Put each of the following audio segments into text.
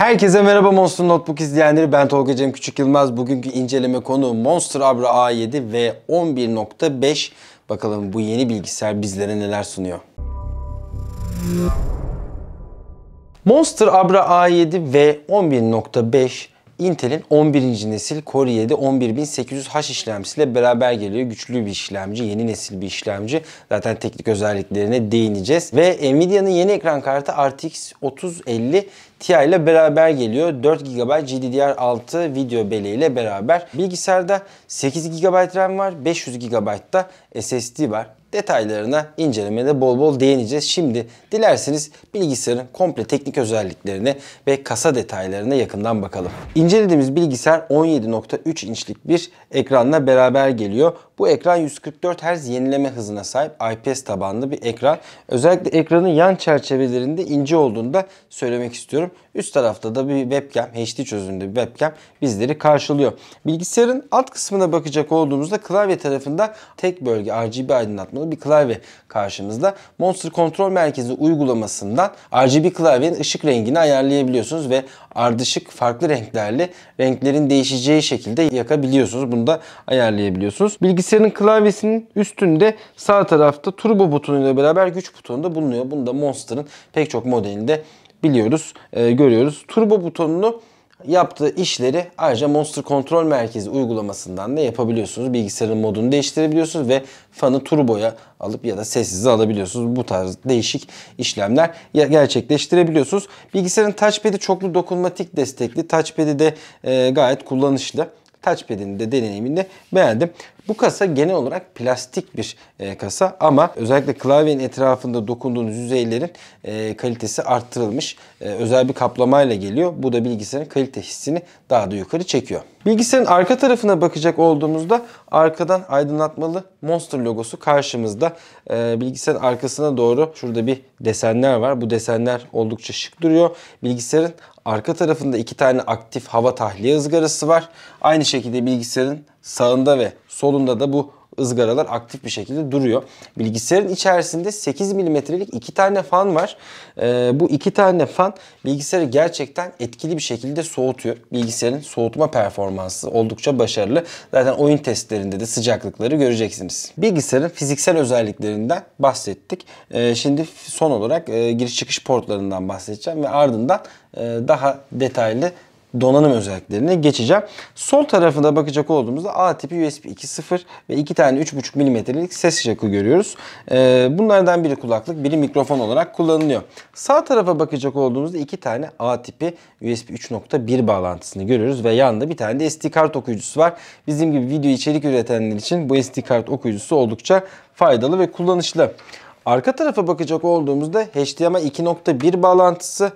Herkese merhaba Monster Notebook izleyenleri. Ben Tolga Cem Küçük Yılmaz. Bugünkü inceleme konu Monster Abra A7 ve 11.5. Bakalım bu yeni bilgisayar bizlere neler sunuyor. Monster Abra A7 ve 11.5 Intel'in 11. nesil Core i7 11800H işlemcisiyle beraber geliyor. Güçlü bir işlemci, yeni nesil bir işlemci. Zaten teknik özelliklerine değineceğiz. Ve Nvidia'nın yeni ekran kartı RTX 3050 Ti ile beraber geliyor. 4 GB GDDR6 video beli ile beraber. Bilgisayarda 8 GB RAM var, 500 GB da SSD var detaylarına incelemede bol bol değineceğiz. Şimdi dilerseniz bilgisayarın komple teknik özelliklerine ve kasa detaylarına yakından bakalım. İncelediğimiz bilgisayar 17.3 inçlik bir ekranla beraber geliyor. Bu ekran 144 Hz yenileme hızına sahip IPS tabanlı bir ekran. Özellikle ekranın yan çerçevelerinde ince olduğunu da söylemek istiyorum. Üst tarafta da bir webcam, HD çözünürlüğünde bir webcam bizleri karşılıyor. Bilgisayarın alt kısmına bakacak olduğumuzda klavye tarafında tek bölge RGB aydınlatmalı bir klavye karşımızda. Monster Kontrol Merkezi uygulamasından RGB klavyenin ışık rengini ayarlayabiliyorsunuz ve ardışık farklı renklerle renklerin değişeceği şekilde yakabiliyorsunuz. Bunu da ayarlayabiliyorsunuz. Bilgisayarın klavyesinin üstünde sağ tarafta turbo butonuyla beraber güç butonu da bulunuyor. Bunu da Monster'ın pek çok modelinde biliyoruz, e, görüyoruz. Turbo butonunu yaptığı işleri ayrıca Monster Kontrol Merkezi uygulamasından da yapabiliyorsunuz. Bilgisayarın modunu değiştirebiliyorsunuz ve fanı turboya alıp ya da sessize alabiliyorsunuz. Bu tarz değişik işlemler gerçekleştirebiliyorsunuz. Bilgisayarın touchpad'i çoklu dokunmatik destekli. Touchpad'i de e, gayet kullanışlı. Touchpad'in de deneyimini beğendim. Bu kasa genel olarak plastik bir e, kasa ama özellikle klavyenin etrafında dokunduğunuz yüzeylerin e, kalitesi arttırılmış. E, özel bir kaplamayla geliyor. Bu da bilgisayarın kalite hissini daha da yukarı çekiyor. Bilgisayarın arka tarafına bakacak olduğumuzda arkadan aydınlatmalı Monster logosu karşımızda. E, bilgisayarın arkasına doğru şurada bir desenler var. Bu desenler oldukça şık duruyor. Bilgisayarın arka tarafında iki tane aktif hava tahliye ızgarası var. Aynı şekilde bilgisayarın sağında ve solunda da bu ızgaralar aktif bir şekilde duruyor. Bilgisayarın içerisinde 8 milimetrelik iki tane fan var. Ee, bu iki tane fan bilgisayarı gerçekten etkili bir şekilde soğutuyor. Bilgisayarın soğutma performansı oldukça başarılı. Zaten oyun testlerinde de sıcaklıkları göreceksiniz. Bilgisayarın fiziksel özelliklerinden bahsettik. Ee, şimdi son olarak e, giriş çıkış portlarından bahsedeceğim ve ardından e, daha detaylı donanım özelliklerine geçeceğim. Sol tarafında bakacak olduğumuzda A tipi USB 2.0 ve iki tane 3.5 mm'lik ses jack'ı görüyoruz. Ee, bunlardan biri kulaklık, biri mikrofon olarak kullanılıyor. Sağ tarafa bakacak olduğumuzda iki tane A tipi USB 3.1 bağlantısını görüyoruz ve yanında bir tane de SD kart okuyucusu var. Bizim gibi video içerik üretenler için bu SD kart okuyucusu oldukça faydalı ve kullanışlı. Arka tarafa bakacak olduğumuzda HDMI 2.1 bağlantısı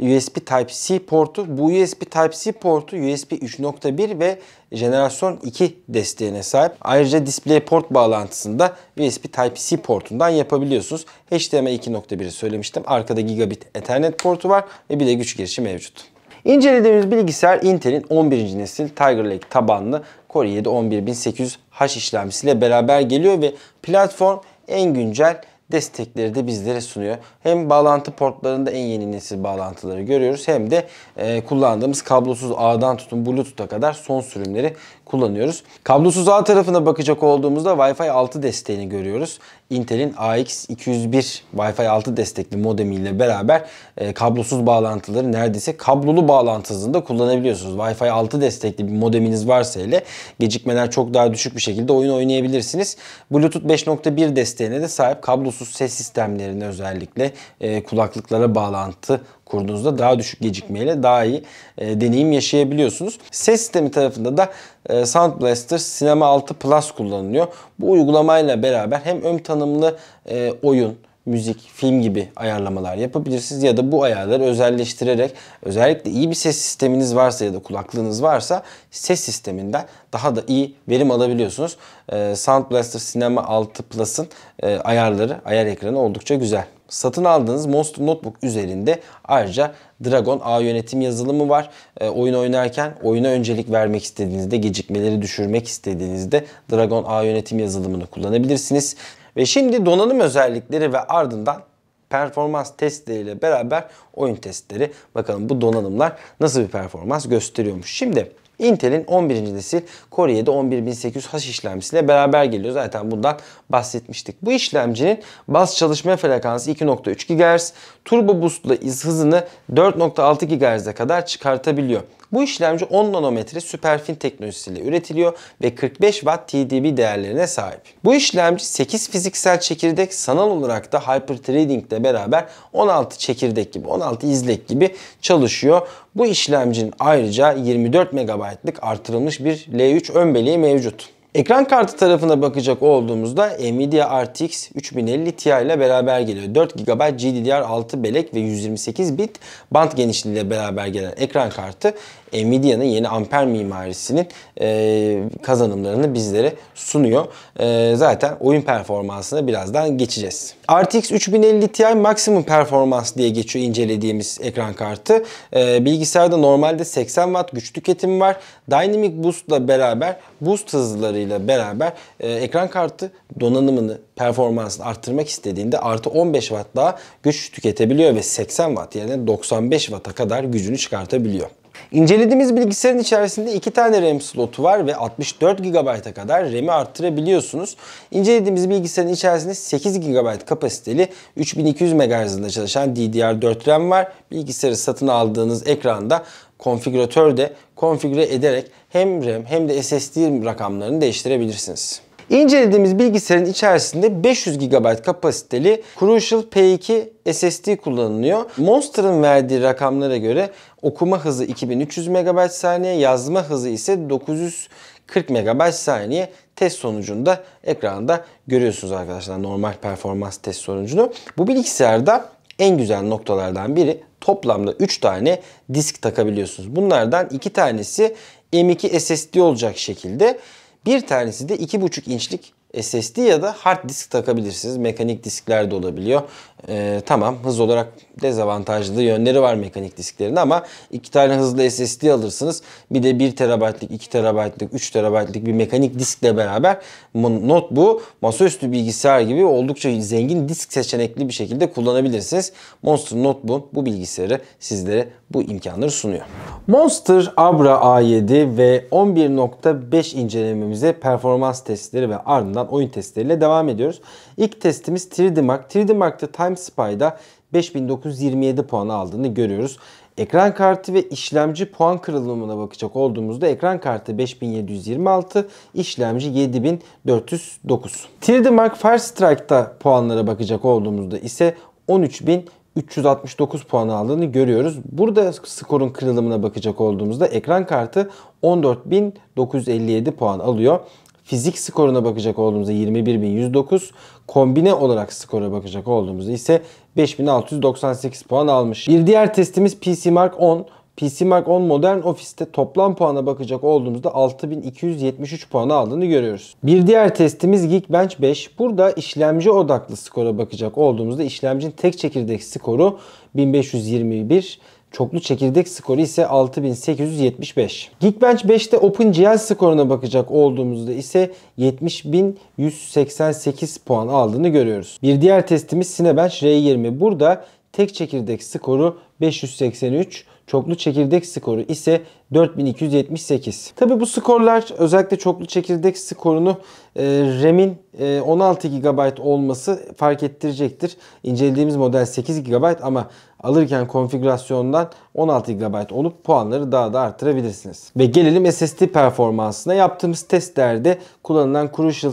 USB Type-C portu. Bu USB Type-C portu USB 3.1 ve jenerasyon 2 desteğine sahip. Ayrıca DisplayPort bağlantısında USB Type-C portundan yapabiliyorsunuz. HDMI 2.1'i söylemiştim. Arkada gigabit Ethernet portu var ve bir de güç girişi mevcut. İncelediğimiz bilgisayar Intel'in 11. nesil Tiger Lake tabanlı Core i7 11800H işlemcisiyle beraber geliyor ve platform en güncel destekleri de bizlere sunuyor. Hem bağlantı portlarında en yeni nesil bağlantıları görüyoruz hem de e, kullandığımız kablosuz ağdan tutun Bluetooth'a kadar son sürümleri kullanıyoruz. Kablosuz ağ tarafına bakacak olduğumuzda Wi-Fi 6 desteğini görüyoruz. Intel'in AX201 Wi-Fi 6 destekli modemiyle beraber e, kablosuz bağlantıları neredeyse kablolu bağlantı hızında kullanabiliyorsunuz. Wi-Fi 6 destekli bir modeminiz varsa ile gecikmeler çok daha düşük bir şekilde oyun oynayabilirsiniz. Bluetooth 5.1 desteğine de sahip kablosuz ses sistemlerine özellikle e, kulaklıklara bağlantı kurduğunuzda daha düşük gecikmeyle daha iyi e, deneyim yaşayabiliyorsunuz. Ses sistemi tarafında da e, Sound Blaster Cinema 6 Plus kullanılıyor. Bu uygulamayla beraber hem ön tanımlı e, oyun, müzik, film gibi ayarlamalar yapabilirsiniz ya da bu ayarları özelleştirerek özellikle iyi bir ses sisteminiz varsa ya da kulaklığınız varsa ses sisteminden daha da iyi verim alabiliyorsunuz. Ee, Sound Blaster Cinema 6 Plus'ın e, ayarları, ayar ekranı oldukça güzel. Satın aldığınız Monster Notebook üzerinde ayrıca Dragon A yönetim yazılımı var. E, oyun oynarken oyuna öncelik vermek istediğinizde, gecikmeleri düşürmek istediğinizde Dragon A yönetim yazılımını kullanabilirsiniz. Ve şimdi donanım özellikleri ve ardından performans testleriyle beraber oyun testleri. Bakalım bu donanımlar nasıl bir performans gösteriyormuş. Şimdi Intel'in 11. nesil Core i7 11800H işlemcisiyle beraber geliyor. Zaten bundan bahsetmiştik. Bu işlemcinin baz çalışma frekansı 2.3 GHz, turbo boost'la hızını 4.6 GHz'e kadar çıkartabiliyor. Bu işlemci 10 nanometre süperfin teknolojisiyle üretiliyor ve 45 Watt TDP değerlerine sahip. Bu işlemci 8 fiziksel çekirdek sanal olarak da Hyperthreading ile beraber 16 çekirdek gibi 16 izlek gibi çalışıyor. Bu işlemcinin ayrıca 24 MB'lık artırılmış bir L3 ön mevcut. Ekran kartı tarafına bakacak olduğumuzda Nvidia RTX 3050 Ti ile beraber geliyor. 4 GB GDDR6 bellek ve 128 bit band genişliğiyle beraber gelen ekran kartı Nvidia'nın yeni Ampere mimarisinin e, kazanımlarını bizlere sunuyor. E, zaten oyun performansına birazdan geçeceğiz. RTX 3050 Ti maksimum performans diye geçiyor incelediğimiz ekran kartı. E, bilgisayarda normalde 80 Watt güç tüketimi var. Dynamic Boost ile beraber boost hızlarıyla beraber e, ekran kartı donanımını, performansını arttırmak istediğinde artı 15 Watt daha güç tüketebiliyor ve 80 Watt yerine 95 Watt'a kadar gücünü çıkartabiliyor. İncelediğimiz bilgisayarın içerisinde 2 tane RAM slotu var ve 64 GB'a kadar RAM'i arttırabiliyorsunuz. İncelediğimiz bilgisayarın içerisinde 8 GB kapasiteli 3200 MHz hızında çalışan DDR4 RAM var. Bilgisayarı satın aldığınız ekranda konfigüratörde konfigüre ederek hem RAM hem de SSD rakamlarını değiştirebilirsiniz. İncelediğimiz bilgisayarın içerisinde 500 GB kapasiteli Crucial P2 SSD kullanılıyor. Monster'ın verdiği rakamlara göre okuma hızı 2300 MB saniye, yazma hızı ise 940 MB saniye. Test sonucunda ekranda görüyorsunuz arkadaşlar normal performans test sonucunu. Bu bilgisayarda en güzel noktalardan biri toplamda 3 tane disk takabiliyorsunuz. Bunlardan 2 tanesi M2 SSD olacak şekilde bir tanesi de 2,5 inçlik SSD ya da hard disk takabilirsiniz. Mekanik diskler de olabiliyor. Ee, tamam hız olarak dezavantajlı yönleri var mekanik disklerin ama iki tane hızlı SSD alırsınız. Bir de 1 TB'lik, 2 TB'lik, 3 TB'lik bir mekanik diskle beraber not bu masaüstü bilgisayar gibi oldukça zengin disk seçenekli bir şekilde kullanabilirsiniz. Monster Notebook bu bilgisayarı sizlere bu imkanları sunuyor. Monster Abra A7 ve 11.5 incelememize performans testleri ve ardından oyun testleriyle devam ediyoruz. İlk testimiz 3D Mark. 3D Mark'ta Time Spy'da 5927 puan aldığını görüyoruz. Ekran kartı ve işlemci puan kırılımına bakacak olduğumuzda ekran kartı 5726, işlemci 7409. 3D Mark Firestrike'da puanlara bakacak olduğumuzda ise 13000 369 puan aldığını görüyoruz. Burada skorun kırılımına bakacak olduğumuzda ekran kartı 14.957 puan alıyor. Fizik skoruna bakacak olduğumuzda 21.109. Kombine olarak skora bakacak olduğumuzda ise 5698 puan almış. Bir diğer testimiz PC Mark 10. PC Mark 10 Modern Office'te toplam puana bakacak olduğumuzda 6273 puan aldığını görüyoruz. Bir diğer testimiz Geekbench 5. Burada işlemci odaklı skora bakacak olduğumuzda işlemcinin tek çekirdek skoru 1521 Çoklu çekirdek skoru ise 6875. Geekbench 5'te OpenGL skoruna bakacak olduğumuzda ise 70188 puan aldığını görüyoruz. Bir diğer testimiz Cinebench R20. Burada tek çekirdek skoru 583, çoklu çekirdek skoru ise 4278. Tabi bu skorlar özellikle çoklu çekirdek skorunu e, RAM'in e, 16 GB olması fark ettirecektir. İncelediğimiz model 8 GB ama alırken konfigürasyondan 16 GB olup puanları daha da arttırabilirsiniz. Ve gelelim SSD performansına. Yaptığımız testlerde kullanılan Crucial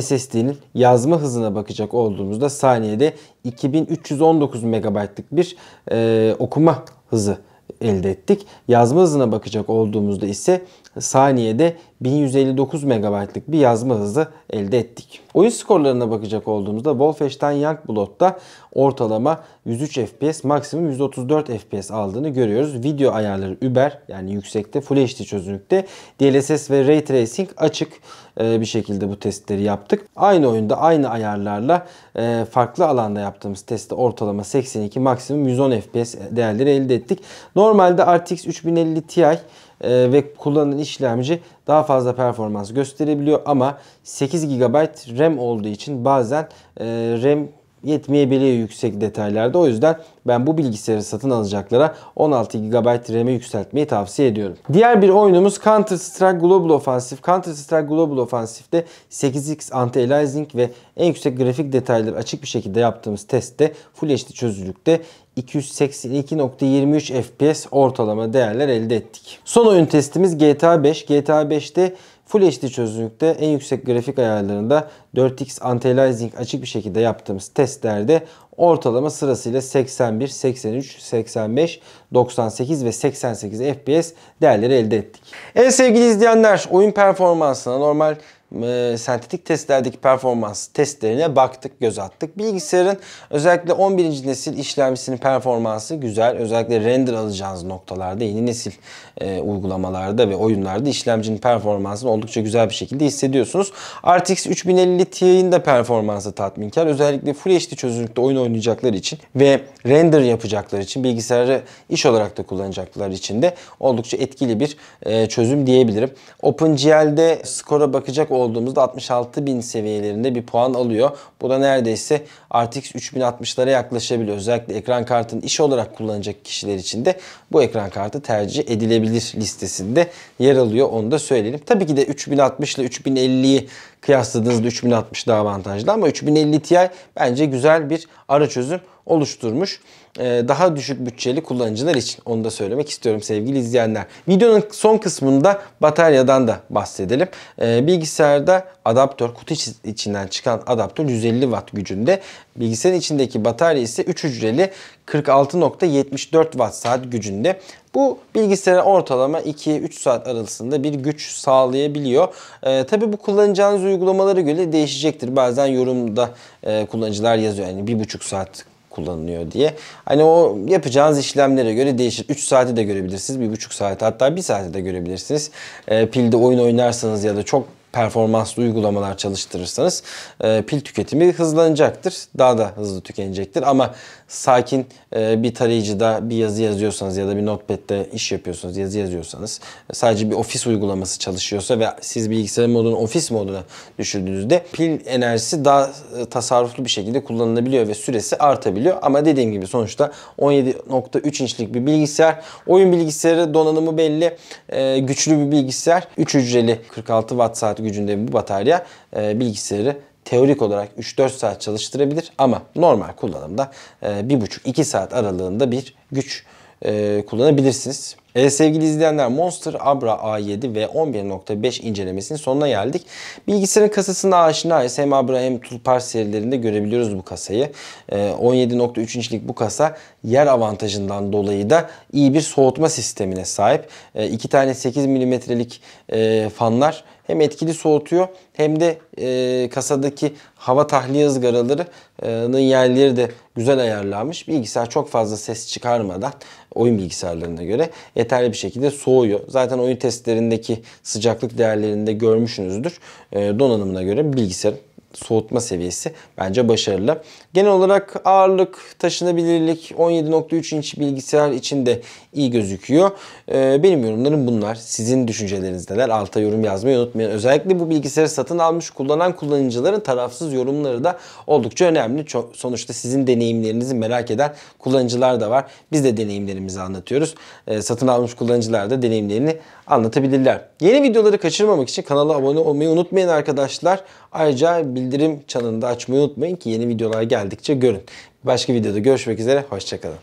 SSD'nin yazma hızına bakacak olduğumuzda saniyede 2319 MB'lık bir e, okuma hızı elde ettik. Yazma hızına bakacak olduğumuzda ise saniyede 1159 MB'lık bir yazma hızı elde ettik. Oyun skorlarına bakacak olduğumuzda Wolfenstein Youngblood'da ortalama 103 FPS, maksimum 134 FPS aldığını görüyoruz. Video ayarları über yani yüksekte Full HD çözünürlükte. DLSS ve Ray Tracing açık e, bir şekilde bu testleri yaptık. Aynı oyunda aynı ayarlarla e, farklı alanda yaptığımız testte ortalama 82 maksimum 110 FPS değerleri elde ettik. Normalde RTX 3050 Ti ve kullanılan işlemci daha fazla performans gösterebiliyor ama 8 GB RAM olduğu için bazen e, RAM yetmeyebiliyor yüksek detaylarda. O yüzden ben bu bilgisayarı satın alacaklara 16 GB RAM'e yükseltmeyi tavsiye ediyorum. Diğer bir oyunumuz Counter Strike Global Offensive. Counter Strike Global Offensive'de 8x anti-aliasing ve en yüksek grafik detayları açık bir şekilde yaptığımız testte Full HD çözünürlükte 282.23 FPS ortalama değerler elde ettik. Son oyun testimiz GTA 5. GTA 5'te Full HD çözünürlükte en yüksek grafik ayarlarında 4x anti-aliasing açık bir şekilde yaptığımız testlerde ortalama sırasıyla 81, 83, 85, 98 ve 88 FPS değerleri elde ettik. Evet sevgili izleyenler oyun performansına normal e, sentetik testlerdeki performans testlerine baktık, göz attık. Bilgisayarın özellikle 11. nesil işlemcisinin performansı güzel. Özellikle render alacağınız noktalarda yeni nesil e, uygulamalarda ve oyunlarda işlemcinin performansını oldukça güzel bir şekilde hissediyorsunuz. RTX 3050 Ti'nin de performansı tatminkar. Özellikle Full HD çözünürlükte oyun oynayacakları için ve render yapacakları için bilgisayarı iş olarak da kullanacaklar için de oldukça etkili bir e, çözüm diyebilirim. OpenGL'de skora bakacak olduğumuzda 66.000 seviyelerinde bir puan alıyor. Bu da neredeyse RTX 3060'lara yaklaşabiliyor. Özellikle ekran kartını iş olarak kullanacak kişiler için de bu ekran kartı tercih edilebilir listesinde yer alıyor. Onu da söyleyelim. Tabii ki de 3060 ile 3050'yi kıyasladığınızda 3060 daha avantajlı ama 3050 Ti bence güzel bir ara çözüm oluşturmuş. Ee, daha düşük bütçeli kullanıcılar için onu da söylemek istiyorum sevgili izleyenler. Videonun son kısmında bataryadan da bahsedelim. Ee, bilgisayarda adaptör, kutu içinden çıkan adaptör 150 watt gücünde. Bilgisayarın içindeki batarya ise 3 hücreli 46.74 watt saat gücünde. Bu bilgisayara ortalama 2-3 saat arasında bir güç sağlayabiliyor. Ee, Tabi bu kullanacağınız uygulamalara göre değişecektir. Bazen yorumda e, kullanıcılar yazıyor yani 1,5 saat kullanılıyor diye. Hani o yapacağınız işlemlere göre değişir. 3 saati de görebilirsiniz. 1,5 saati hatta 1 saati de görebilirsiniz. E, pilde oyun oynarsanız ya da çok performanslı uygulamalar çalıştırırsanız e, pil tüketimi hızlanacaktır. Daha da hızlı tükenecektir. Ama sakin e, bir tarayıcıda bir yazı yazıyorsanız ya da bir notepad'de iş yapıyorsanız, yazı yazıyorsanız sadece bir ofis uygulaması çalışıyorsa ve siz bilgisayar modunu ofis moduna düşürdüğünüzde pil enerjisi daha e, tasarruflu bir şekilde kullanılabiliyor ve süresi artabiliyor. Ama dediğim gibi sonuçta 17.3 inçlik bir bilgisayar. Oyun bilgisayarı donanımı belli. E, güçlü bir bilgisayar. 3 hücreli 46 watt saat gücünde bu batarya e, bilgisayarı teorik olarak 3-4 saat çalıştırabilir ama normal kullanımda 1,5-2 saat aralığında bir güç e, kullanabilirsiniz. Evet sevgili izleyenler Monster Abra A7 ve 11.5 incelemesinin sonuna geldik. Bilgisayarın kasasına aşinayız. Hem Abra hem Tulpar serilerinde görebiliyoruz bu kasayı. 17.3 inçlik bu kasa yer avantajından dolayı da iyi bir soğutma sistemine sahip. İki tane 8 milimetrelik fanlar hem etkili soğutuyor hem de e, kasadaki hava tahliye ızgaralarının yerleri de güzel ayarlanmış. Bilgisayar çok fazla ses çıkarmadan oyun bilgisayarlarına göre yeterli bir şekilde soğuyor. Zaten oyun testlerindeki sıcaklık değerlerinde görmüşsünüzdür. E, donanımına göre bilgisayarın soğutma seviyesi bence başarılı. Genel olarak ağırlık, taşınabilirlik 17.3 inç bilgisayar için de iyi gözüküyor. Ee, benim yorumlarım bunlar. Sizin düşünceleriniz neler? Alta yorum yazmayı unutmayın. Özellikle bu bilgisayarı satın almış kullanan kullanıcıların tarafsız yorumları da oldukça önemli. Çok, sonuçta sizin deneyimlerinizi merak eden kullanıcılar da var. Biz de deneyimlerimizi anlatıyoruz. Ee, satın almış kullanıcılar da deneyimlerini anlatabilirler. Yeni videoları kaçırmamak için kanala abone olmayı unutmayın arkadaşlar. Ayrıca bildirim çanını da açmayı unutmayın ki yeni videolar geldikçe görün. Başka videoda görüşmek üzere. Hoşçakalın.